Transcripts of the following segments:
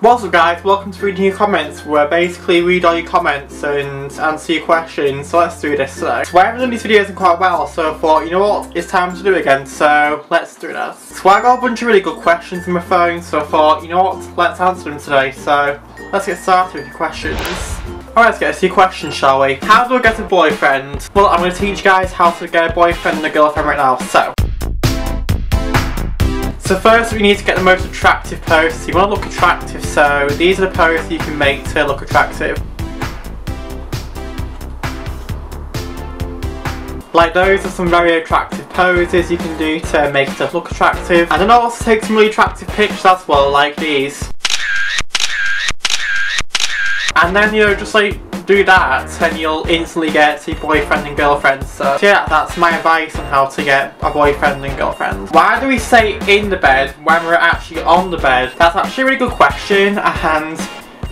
What's up guys, welcome to reading your comments where basically read all your comments and answer your questions, so let's do this today. So I haven't done these videos in quite a while, so I thought, you know what, it's time to do it again, so let's do this. So I got a bunch of really good questions on my phone, so I thought, you know what, let's answer them today, so let's get started with your questions. Alright, let's get to your questions, shall we? How do I get a boyfriend? Well, I'm going to teach you guys how to get a boyfriend and a girlfriend right now, so. So first we need to get the most attractive posts. You want to look attractive, so these are the posts you can make to look attractive. Like those are some very attractive poses you can do to make it look attractive. And then also take some really attractive pictures as well, like these. And then, you know, just like do that and you'll instantly get a boyfriend and girlfriend. So, yeah, that's my advice on how to get a boyfriend and girlfriend. Why do we say in the bed when we're actually on the bed? That's actually a really good question and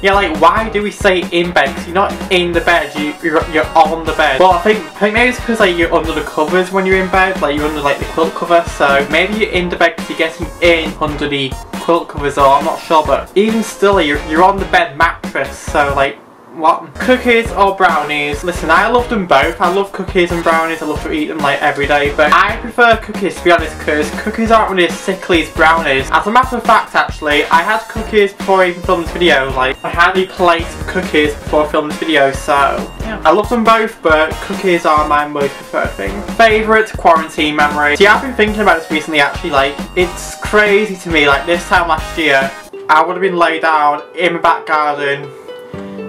yeah, like why do we say in bed? Because you're not in the bed, you, you're, you're on the bed. Well, I think, I think maybe it's because like you're under the covers when you're in bed, like you're under like the quilt cover, so maybe you're in the bed because you're getting in under the quilt covers or I'm not sure, but even still, you're, you're on the bed mattress, so like what? Cookies or brownies? Listen, I love them both. I love cookies and brownies. I love to eat them like every day. But I prefer cookies to be honest because cookies aren't really as sickly as brownies. As a matter of fact actually, I had cookies before I even filmed this video. Like, I had a plate of cookies before I filmed this video. So, yeah. I love them both but cookies are my most preferred thing. Favourite quarantine memory? See, I've been thinking about this recently actually. Like, it's crazy to me. Like, this time last year, I would have been laid down in my back garden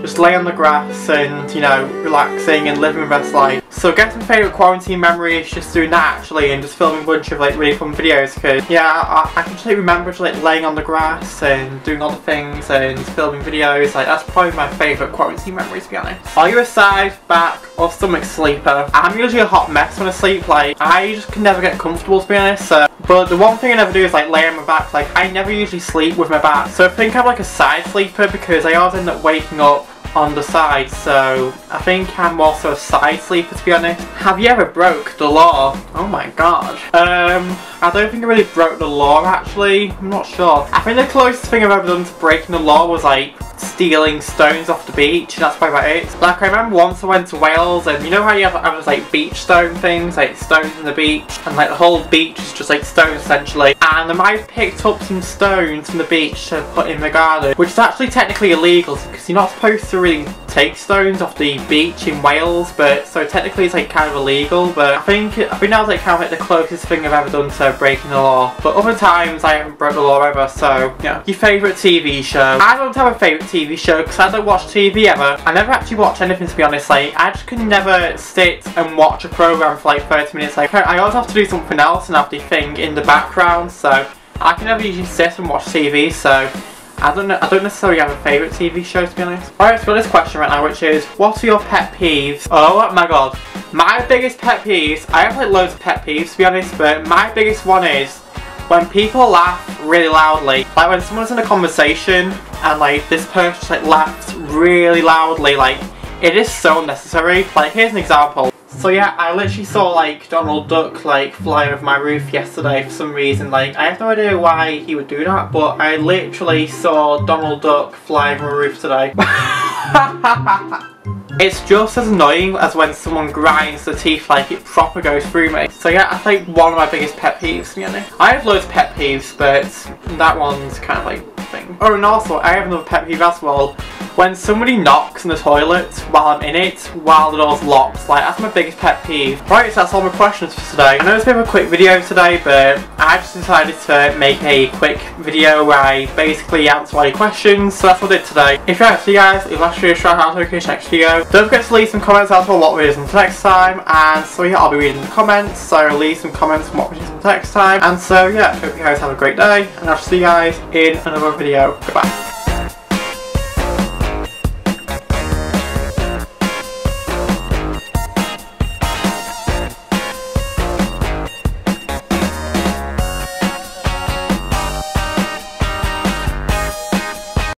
just lay on the grass and, you know, relaxing and living my best life. So getting favourite quarantine memories just doing that actually and just filming a bunch of like really fun videos because yeah, I, I can just like, remember just like laying on the grass and doing the things and filming videos. Like that's probably my favourite quarantine memories to be honest. Are you a side, back or stomach sleeper? I'm usually a hot mess when I sleep. Like I just can never get comfortable to be honest. So but the one thing I never do is like lay on my back. Like I never usually sleep with my back. So I think I'm like a side sleeper because I always end up waking up on the side, so I think I'm also a side sleeper to be honest. Have you ever broke the law? Oh my god. Um, I don't think I really broke the law actually, I'm not sure. I think the closest thing I've ever done to breaking the law was like stealing stones off the beach and that's probably about it. Like I remember once I went to Wales and you know how you have, those like beach stone things, like stones in the beach and like the whole beach is just like stones essentially and I might have picked up some stones from the beach to put in the garden which is actually technically illegal because you're not supposed to really take stones off the beach in Wales but so technically it's like kind of illegal but I think I think that was like kind of like the closest thing I've ever done to breaking the law but other times I haven't broke the law ever so yeah. Your favourite TV show? I don't have a favourite TV show because I don't watch TV ever. I never actually watch anything to be honest. Like I just can never sit and watch a program for like 30 minutes. Like I always have to do something else and have the thing in the background. So I can never usually sit and watch TV. So I don't know. I don't necessarily have a favourite TV show to be honest. Alright, so this question right now, which is, what are your pet peeves? Oh my god, my biggest pet peeves. I have like loads of pet peeves to be honest, but my biggest one is when people laugh really loudly. Like when someone's in a conversation and like this person just like laughs really loudly, like it is so unnecessary. Like here's an example. So yeah, I literally saw like Donald Duck like fly over my roof yesterday for some reason. Like I have no idea why he would do that, but I literally saw Donald Duck fly over my roof today. It's just as annoying as when someone grinds the teeth like it proper goes through me. So yeah, I think one of my biggest pet peeves, be honest. I have loads of pet peeves, but that one's kind of like thing. Oh, and also, I have another pet peeve as well when somebody knocks in the toilet while I'm in it, while the door's locked, like that's my biggest pet peeve. Right, so that's all my questions for today. I know it's of a quick video today, but I just decided to make a quick video where I basically answer all your questions, so that's what I did today. If you like to see guys, a like, share, shout out, okay, next video. Don't forget to leave some comments as well what videos until next time, and so yeah, I'll be reading the comments, so leave some comments on what until next time, and so yeah, hope you guys have a great day, and I'll see you guys in another video. Goodbye.